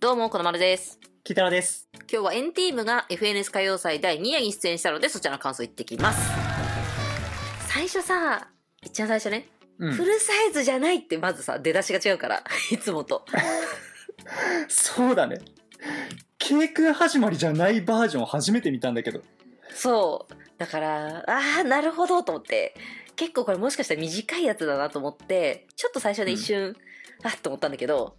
どうも、このまるです。北野です。今日は N ティームが FNS 歌謡祭第2夜に出演したので、そちらの感想言ってきます。最初さ、一番最初ね、うんフルサイズじゃないってまずさ、出だしが違うから、いつもと。そうだね。ケイ君始まりじゃないバージョン初めて見たんだけど。そう。だから、あー、なるほどと思って、結構これもしかしたら短いやつだなと思って、ちょっと最初で一瞬、あっと思ったんだけど、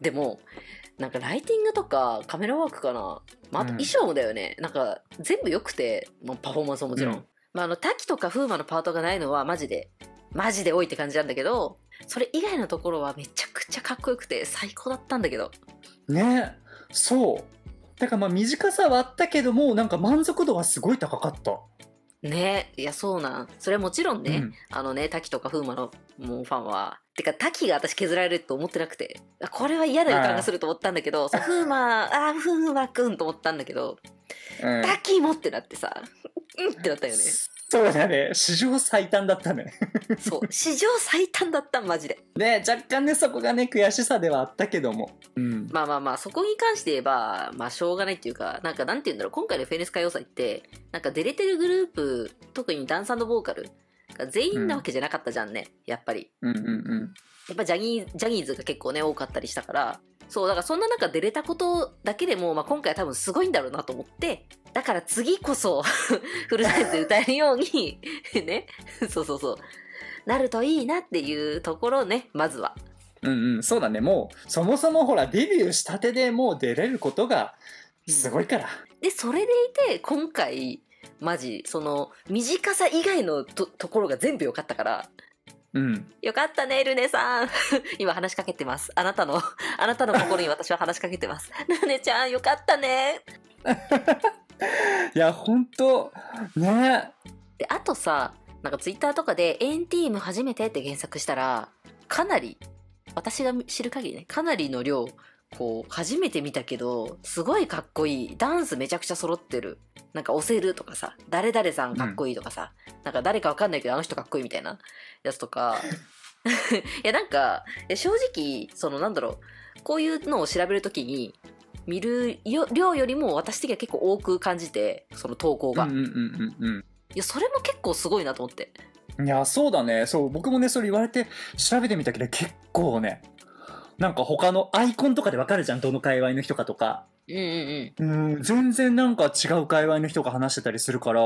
でも、なんかライティングとかカメラワークかな、まあ、あとうん衣装もだよね。なんか全部良くて、まあ、パフォーマンスももちろん。うんまあ、あの、滝とか風磨のパートがないのはマジで、マジで多いって感じなんだけど、それ以外のところはめちゃくちゃかっこよくて最高だったんだけど。ねそう。だからまあ短さはあったけども、なんか満足度はすごい高かった。ねいや、そうなん。それはもちろんね、うんあのね、滝とか風磨のもうファンは、てか、滝が私削られると思ってなくて、あこれは嫌な予感がすると思ったんだけど、そう風磨、あー、風磨くんと思ったんだけど、うん滝もってなってさ、うんってなったよね。そうだね。史上最短だったね。そう、史上最短だった、マジで。ね若干ね、そこがね、悔しさではあったけども。うん。まあまあまあ、そこに関して言えば、まあしょうがないっていうか、なんかなんて言うんだろう、今回の FNS 歌謡祭って、なんか出れてるグループ、特にダンスボーカルが全員なわけじゃなかったじゃんね、やっぱり。うんうんうん。やっぱジャニージャニーズが結構ね多かったりしたからそうだからそんな中出れたことだけでも、まあ、今回は多分すごいんだろうなと思ってだから次こそ フルサイズで歌えるように ねそうそうそうなるといいなっていうところねまずはうんうん。そうだね。もう、そもそもほら、デビューしたてでもう出れることが、すごいから。でそれでいて今回マジその短さ以外のとところが全部良かったから。うん。よかったねルネさん。今話しかけてます。あなたの あなたの心に私は話しかけてます。ルネちゃんよかったね。いや、ほんと、ね。であとさなんかツイッターとかで「エンティーム初めて」って検索したらかなり私が知る限りねかなりの量こう初めて見たけどすごいかっこいい。ダンスめちゃくちゃ揃ってる。なんか押せるとかさ誰々さんかっこいいとかさ、なんか誰かわかんないけどあの人かっこいいみたいなやつとか。いやなんか正直そのなんだろうこういうのを調べるときに見るよ量よりも私的には結構多く感じてその投稿が、いうんうんうんうん。やそれも結構すごいなと思って。うん。いや、そうだね。そう、僕もね、それ言われて調べてみたけど、結構ね、なんか他のアイコンとかでわかるじゃん、どの界隈の人かとか。うんうんうんうん、全然なんか違う界隈の人が話してたりするから、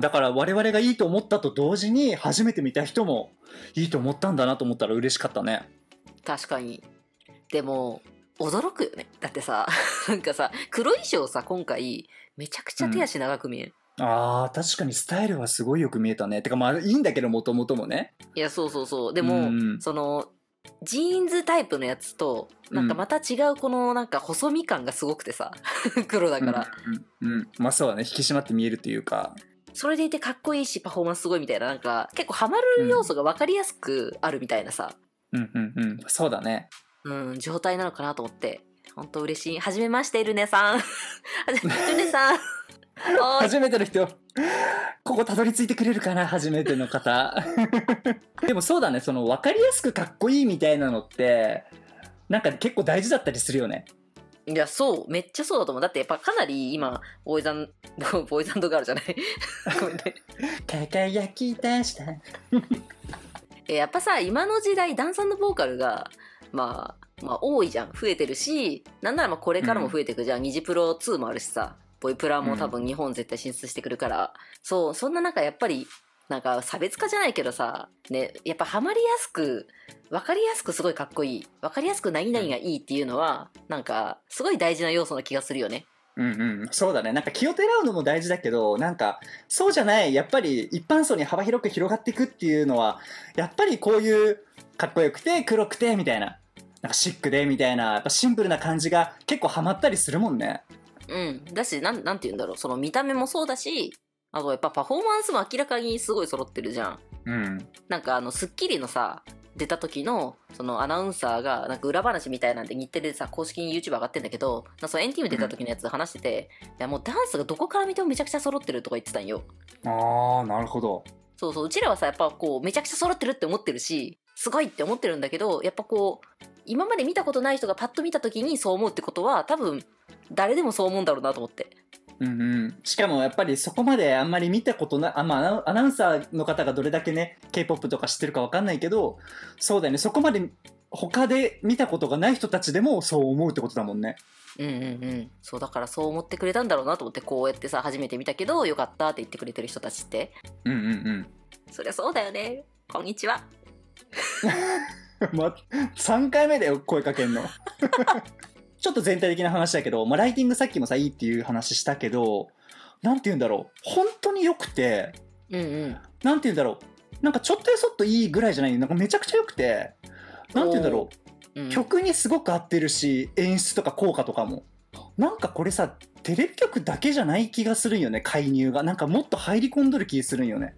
だから我々がいいと思ったと同時に、初めて見た人もいいと思ったんだなと思ったら嬉しかったね。確かにでも驚くよねだってさ なんかさ黒衣装さ今回めちゃくちゃ手足長く見える、あー、確かにスタイルはすごいよく見えたね。てかまあいいんだけど、もともともね。いやそうそうそうでも、うんそのジーンズタイプのやつとなんかまた違うこのなんか細身感がすごくてさ 黒だから、うん、うんうん。まあそうだね、引き締まって見えるというか。それでいてかっこいいしパフォーマンスすごいみたいななんか結構ハマる要素が分かりやすくあるみたいなさ、うんうんうん。そうだね。うん、状態なのかなと思って本当嬉しいはじめましてルネさん はじルネさん初めての人、ここたどり着いてくれるかな、初めての方。でもそうだね、その分かりやすくかっこいいみたいなのって、なんか結構大事だったりするよね。いや、そう、めっちゃそうだと思う。だってやっぱかなり今、ボーイザン、ボ ボーイザンドガールじゃない？ごめんね。輝き出した。えやっぱさ、今の時代、ダンスボーカルが、まあ、まあ多いじゃん。増えてるし、なんならまあこれからも増えていくじゃん。ニジプロ2もあるしさ、ボイプラも多分日本絶対進出してくるから、そう、そんな中やっぱり、なんか差別化じゃないけどさ、ね、やっぱハマりやすく、わかりやすくすごいかっこいい。わかりやすく何々がいいっていうのは、なんか、すごい大事な要素な気がするよね。うんうん、そうだね。なんか気をてらうのも大事だけど、なんか、そうじゃない、やっぱり一般層に幅広く広がっていくっていうのは、やっぱりこういうかっこよくて黒くてみたいな、なんかシックでみたいな、やっぱシンプルな感じが結構ハマったりするもんね。うん。だし、なん、なんて言うんだろう。その見た目もそうだし、あとやっぱパフォーマンスも明らかにすごい揃ってるじゃん。うん。なんかあの、スッキリのさ、出た時の、そのアナウンサーが、なんか裏話みたいなんで日テレでさ、公式に YouTube 上がってんだけど、なそのエンティーム出た時のやつ話してて、いやもうダンスがどこから見てもめちゃくちゃ揃ってるとか言ってたんよ。ああ、なるほど。そうそう、うちらはさ、やっぱこう、めちゃくちゃ揃ってるって思ってるし、すごいって思ってるんだけど、やっぱこう、今まで見たことない人がパッと見た時にそう思うってことは多分誰でもそう思うんだろうなと思って。うんうん、しかもやっぱりそこまであんまり見たことないあ、まあアナウ、ンサーの方がどれだけね k p o p とか知ってるかわかんないけどそうだよね。そこまで他で見たことがない人たちでもそう思うってことだもんね。うんうんうん。そうだからそう思ってくれたんだろうなと思ってこうやってさ初めて見たけどよかったって言ってくれてる人たちって。うんうんそりゃそうだよね。こんにちは。うん。ま、3回目だよ声かけんの。ちょっと全体的な話だけど、まあ、ライティングさっきもさいいっていう話したけどなんて言うんだろう。本当に良くてうんうん。なんて言うんだろう。なんかちょっとやそっといいぐらいじゃない。なんかめちゃくちゃ良くてなんて言うんだろう。うん。曲にすごく合ってるし演出とか効果とかも。なんかこれさテレビ局だけじゃない気がするんよね介入が。なんかもっと入り込んどる気するんよね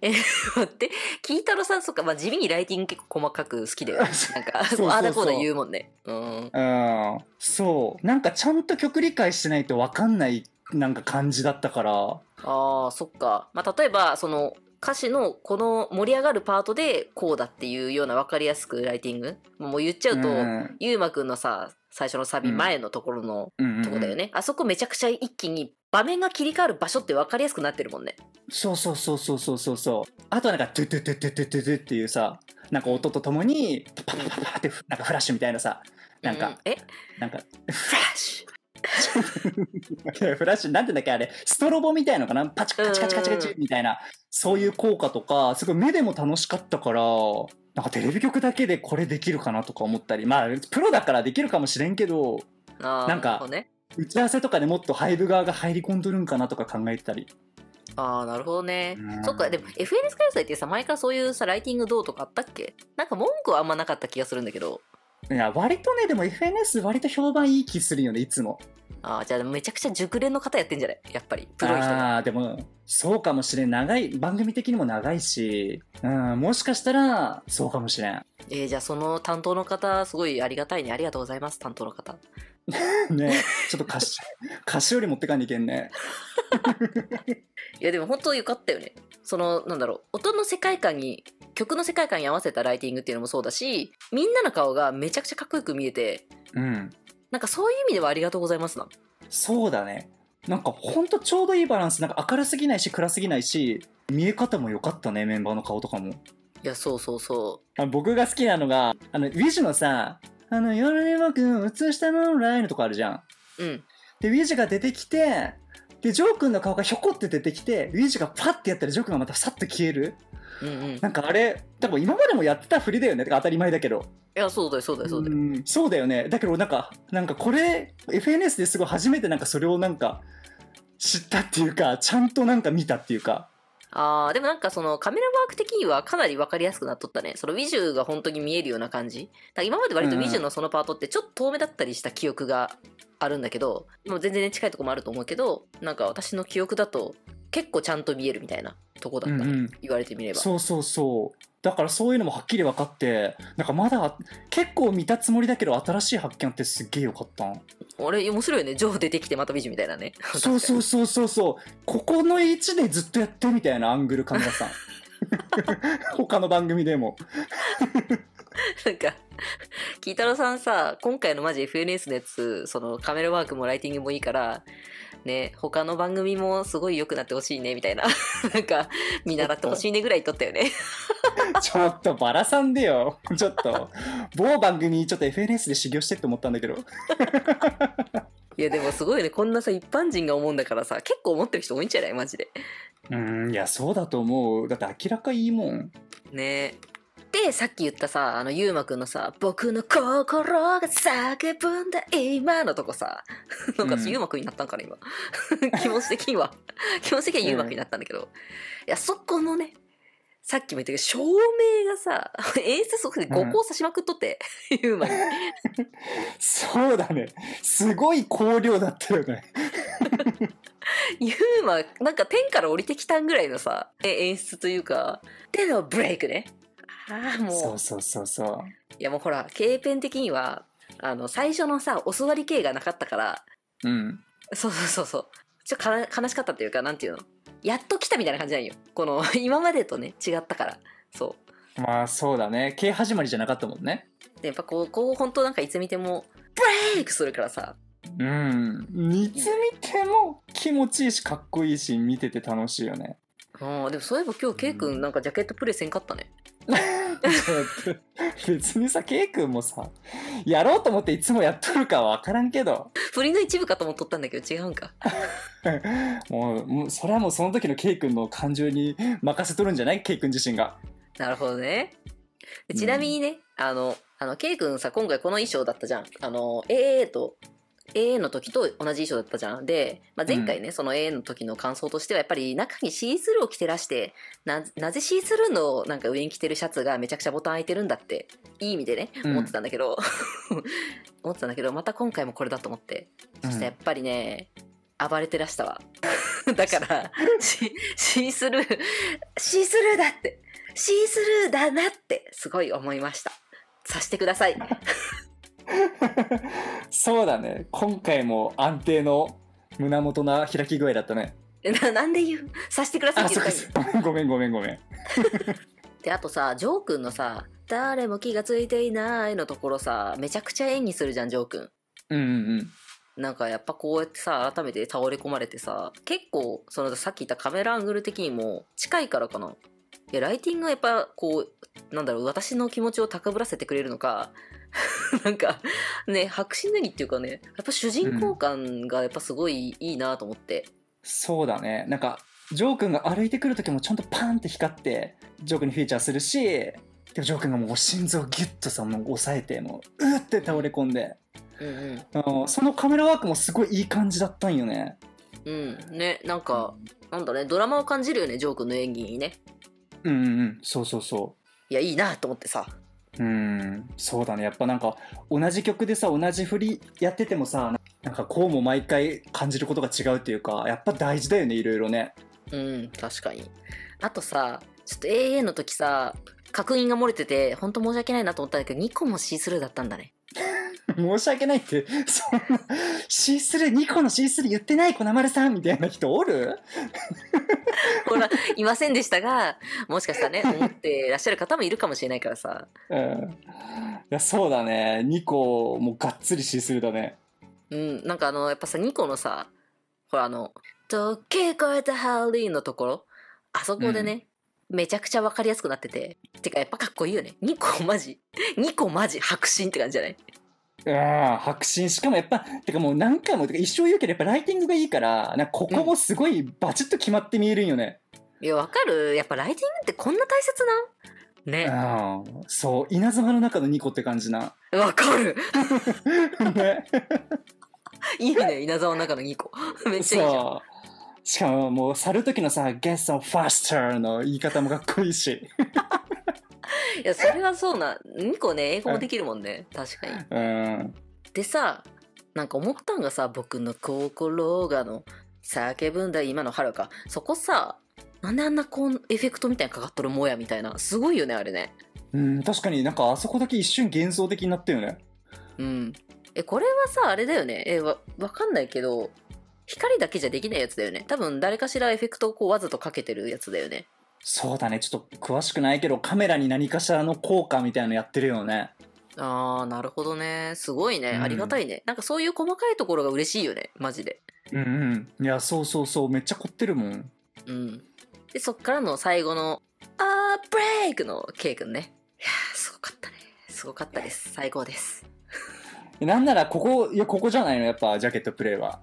待って。キータロさんそっか、まあ、地味にライティング結構細かく好きだよね。なんかそう。ああだこうだ言うもんね。うん。うん。そう。なんかちゃんと曲理解してないと分かんないなんか感じだったから。あーそっか、まあ、例えばその歌詞のこの盛り上がるパートでこうだっていうような分かりやすくライティング。もう言っちゃうと、うん。ゆうまくんのさ最初のサビうん前のところのうんうん。とこだよね、あそこめちゃくちゃ一気に場面が切り替わる場所って分かりやすくなってるもんね。そうそうそうそうそうそうそう。あとはなんかトゥトゥトゥトゥトゥトゥっていうさなんか音とともにパパパパパってなんかフラッシュみたいなさなんか、ううえ？なんか。フラッシいや フラッシュ。なんて言うんだっけあれ。ストロボみたいのかな？パチカチカチカチカチみたいな。そういう効果とかすごい目でも楽しかったからなんかテレビ局だけでこれできるかなとか思ったり。まあプロだからできるかもしれんけどなんかね打ち合わせとかでもっと配部側が入り込んどるんかなとか考えてたり。ああなるほどね。うん。そっかでも FNS 歌謡祭ってさ前からそういうさライティングどうとかあったっけ？なんか文句はあんまなかった気がするんだけど。いや割とねでも FNS 割と評判いい気するよねいつも。ああじゃあめちゃくちゃ熟練の方やってんじゃない？やっぱりプロい人が。ああーでもそうかもしれん。長い番組的にも長いし、うん、もしかしたらそうかもしれん。えー、じゃあその担当の方すごいありがたいね。ありがとうございます担当の方 ねちょっと菓子菓子より持ってかんにいけんね。いやでも本当よかったよね。そのなんだろう。音の世界観に曲の世界観に合わせたライティングっていうのもそうだしみんなの顔がめちゃくちゃかっこよく見えてうん。なんかそういう意味ではありがとうございますな。そうだね。なんかほんとちょうどいいバランス。なんか明るすぎないし暗すぎないし見え方も良かったねメンバーの顔とかも。いやそうそうそあ僕が好きなのがあのウィジュのさ「あの夜に僕を映したのライのとこあるじゃん。ううん。でウィジが出てきてでジョー君の顔がひょこって出てきてウィジがパッてやったらジョー君がまたさっと消える。うんうん。いなんかあれ多分今までもやってたふりだよね。当たり前だけどやそうだよそうだよそうだよ。んそうだよね。だけどなんかなんかこれ FNS ですごい初めてなんかそれをなんか知ったっていうかちゃんとなんか見たっていうかあーでもなんかそのカメラワーク的にはかなり分かりやすくなっとったね。そのウィジュが本当に見えるような感じ。だ今まで割とウィジュのそのパートってちょっと遠目だったりした記憶があるんだけどもう全然ね近いとこもあると思うけどなん。か私の記憶だと結構ちゃんと見えるみたいなとこだったね、うんうん。言われてみれば。そうそうそう。だからそういうのもはっきり分かってなんかまだ結構見たつもりだけど新しい発見ってすっげえよかったん。俺面白いよね。ジョー出てきてまたウィジュみたいなね。そうそうそうそうそう。ここの位置でずっとやってみたいなアングルカメラさん。他の番組でも。なんか、キータロさんさ、今回のマジ FNS のやつ、そのカメラワークもライティングもいいから、ね、他の番組もすごい良くなってほしいね、みたいな。なんか、見習ってほしいねぐらい言ったよね。ちょっとバラさんでよちょっと某番組ちょっと FNS で修行してって思ったんだけど いや、でもすごいよね。こんなさ、一般人が思うんだからさ、結構思ってる人多いんじゃない？マジで。うんいやそうだと思うだって明らかいいもんねで、さっき言ったさ、あの、ゆうまくんのさ、僕の心が叫ぶんだ、今のとこさ、なんかうんゆうまくんになったんかな、今。気持ち的には。気持ち的にはゆうまくんになったんだけど。いや、そこのね、さっきも言ったけど、照明がさ、演出すごくて五光差しまくっとって、ゆうまに。そうだねすごい光量だったよねゆうま、なんか天から降りてきたんぐらいのさ、え演出というか、でのブレイクね。ああ、もう。そうそうそうそう。いやもうほら、経験的には、あの、最初のさ、お座り系がなかったから、うん。そうそうそうそう。ちょっと悲しかったっていうか、なんていうの？やっと来たみたいな感じなんよ。この、今までとね、違ったから。そまあそうだね。K 始まりじゃなかったもんね。でやっぱこうこう本当なんかいつ見てもブレイクするからさ。うん。いつ見ても気持ちいいしかっこいいし見てて楽しいよね。あでもそういえば今日ケイ君なんかジャケットプレイせんかったね別にさケイ君もさやろうと思っていつもやっとるかは分からんけど。振りの一部かと思っとったんだけど違うんか。もうもうそれはもうその時のケイ君の感情に任せとるんじゃない？ケイ君自身が。なるほどね。でちなみにね、あのあのケイ君さ今回この衣装だったじゃん。あの AA と AA の時と同じ衣装だったじゃん。で、まあ、前回ね、その AA の時の感想としてはやっぱり中にシースルーを着てらしてななぜシースルーのなんか上に着てるシャツがめちゃくちゃボタン開いてるんだっていい意味でねうん。思ってたんだけど、思ってたんだけどまた今回もこれだと思って。そしてやっぱりね、暴れてらしたわ。だから シシースルーシースルーだってシースルーだなってすごい思いました。さしてくださいそうだね。今回も安定の胸元な開き具合だったね。えななんで言う？さしてくださいあってそ言ったのに。っかごめんごめんごめん。であとさジョー君のさ「誰も気がついていない」のところさめちゃくちゃ演技するじゃんジョー君。うんうんうん。なんかやっぱこうやってさ改めて倒れ込まれてさ結構そのさっき言ったカメラアングル的にも近いからかな。いやライティングがやっぱこうなんだろう私の気持ちを高ぶらせてくれるのか なんかね白紙塗りっていうかねやっぱ主人公感がやっぱすごいいいなと思って、そうだね。なんかジョー君が歩いてくる時もちゃんとパンって光ってジョー君にフィーチャーするしでもジョー君がもう心臓をギュッとさもう押さえてもううーって倒れ込んで、うんうん。うん、そのカメラワークもすごいいい感じだったんよね。うん。ねなんかなんだねドラマを感じるよねジョー君の演技にね。うんうんうん。そうそうそいやいいなと思ってさうんそうだね。やっぱなんか同じ曲でさ同じ振りやっててもさなんかこうも毎回感じることが違うっていうかやっぱ大事だよねいろいろね。うん確かに。あとさちょっと AA の時さ確認が漏れてて本当申し訳ないなと思ったんだけど2個もシースルーだったんだね。申し訳ないってそんな C3 2個の C3 言ってない粉丸さんみたいな人おる？ほらいませんでしたがもしかしたらね思ってらっしゃる方もいるかもしれないからさ。うん。いやそうだね。2個もうがっつり C3 だね。うん。なんかあのやっぱさ2個のさほらあの「時越えたハリー」のところ？あそこでね、めちゃくちゃ分かりやすくなってて。てかやっぱかっこいいよね。2個マジ。2個マジ白真って感じじゃない？うん白真しかもやっぱてかもう何回もてか一生言うけどやっぱライティングがいいからなんかここもすごいバチッと決まって見えるんよね、いやわかる？やっぱライティングってこんな大切な？んね。うんそう稲妻の中の2個って感じな。わかる。ね。いいね稲沢の中の2個 めっちゃいいじゃん。しかももう去る時のさ「Get some faster」の言い方もかっこいいしいやそれはそうな2個ね英語もできるもんね。確かに。うん。でさなんか思ったんがさ僕の心がの叫ぶんだ今の春か。そこさなんであんなこうエフェクトみたいなのかかっとるもやみたいな。すごいよねあれね。うん確かに。なんかあそこだけ一瞬幻想的になったよね。うん。えこれはさあれだよね。えわわかんないけど光だけじゃできないやつだよね。多分誰かしらエフェクトをこうわざとかけてるやつだよねそうだね。ちょっと詳しくないけどカメラに何かしらの効果みたいなのやってるよね。あーなるほどね。すごいね。うん。ありがたいね、なんかそういう細かいところが嬉しいよね。マジで。うんうん。いやそうそうそう。めっちゃ凝ってるもん。うん。でそっからの最後の「あーブレイク!」の K 君ね。いやーすごかったね。すごかったです。最高です。なんならここいやここじゃないの？やっぱジャケットプレイは、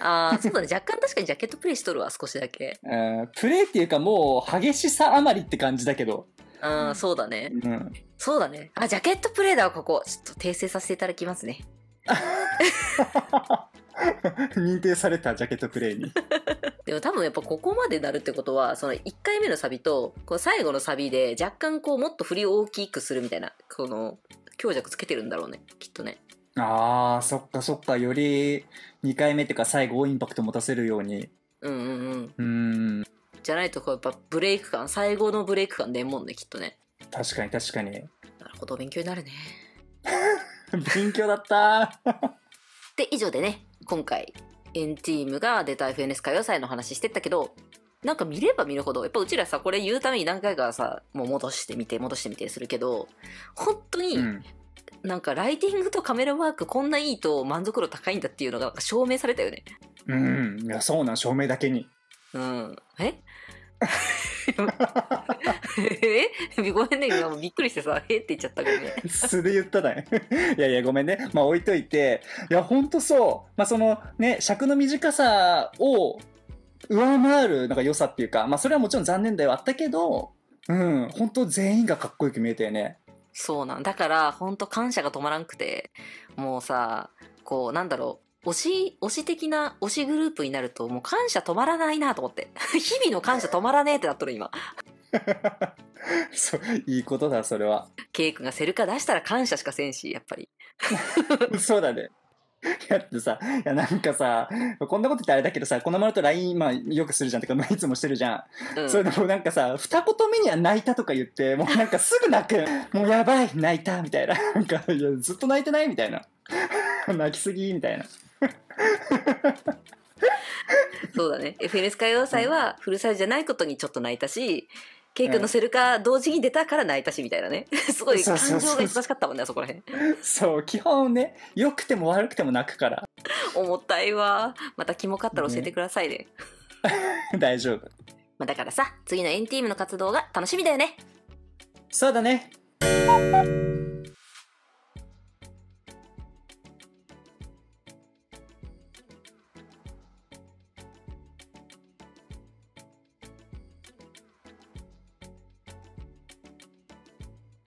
あーそうだね。若干確かにジャケットプレイしとるわ少しだけ。うん、プレイっていうかもう激しさあまりって感じだけど、あーそうだね。うん、そうだね。あジャケットプレイだわここ。ちょっと訂正させていただきますね。認定されたジャケットプレイに。でも多分やっぱここまでなるってことはその1回目のサビとこの最後のサビで若干こうもっと振りを大きくするみたいなこの強弱つけてるんだろうねきっとねあーそっかそっか。より2回目っていうか最後インパクト持たせるように。うんうんうん。うーん。じゃないとこうやっぱブレイク感最後のブレイク感出んもんねきっとね。確かに確かに。なるほど勉強になるね。勉強だった。で以上でね今回エンティームが出た FNS 歌謡祭の話してったけどなんか見れば見るほどやっぱうちらさこれ言うために何回かさもう戻してみて戻してみてするけど本当にうんなんかライティングとカメラワークこんないいと満足度高いんだっていうのが証明されたよね。うんいやそうなん証明だけに。うん。え？え？ごめんね、今びっくりしてさ、え？って言っちゃったごめん。素で言っただねいやいやごめんね。まあ置いといて。いやほんとそう。まあそのね尺の短さを上回るなんか良さっていうか。まあそれはもちろん残念だよ。あったけどうん本当全員がかっこよく見えたよねそうなん。だから、ほんと感謝が止まらんくて、もうさ、こう、なんだろう。推し、推し的な推しグループになると、もう感謝止まらないなと思って。日々の感謝止まらねえってなっとる今。そういいことだそれはケイ君がセルカ出したら感謝しかせんし、やっぱり。そうだね。だってさ、いやなんかさ、こんなこと言ってあれだけどさ、このまると LINE、まあよくするじゃんとか、まあいつもしてるじゃん。うん。それでもなんかさ、二言目には泣いたとか言って、もうなんかすぐ泣く。もうやばい、泣いた、みたいな。なんか、いや、ずっと泣いてないみたいな。泣きすぎ、みたいな。そうだね。FNS 歌謡祭はフルサイズじゃないことにちょっと泣いたし、ケイ君のセルカ同時に出たから泣いたしみたいなね。すごい感情が忙しかったもんね、あそこら辺。そう、基本ね、良くても悪くても泣くから。重たいわ。またキモかったら教えてくださいね。大丈夫。まあ、だからさ、次のエンティームの活動が楽しみだよね。そうだね。